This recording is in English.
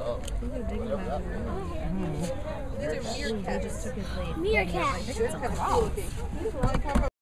Oh. These are meerkats. Meerkat. That's kind meerkats. Meerkats. Meerkats.